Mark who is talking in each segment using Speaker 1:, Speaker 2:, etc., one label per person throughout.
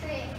Speaker 1: Three.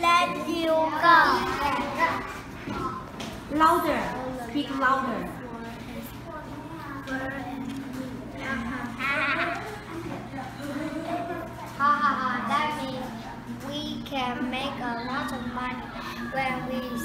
Speaker 1: let you go.
Speaker 2: Louder. Speak louder.
Speaker 1: Ha ha ha, that means we can make a lot of money when we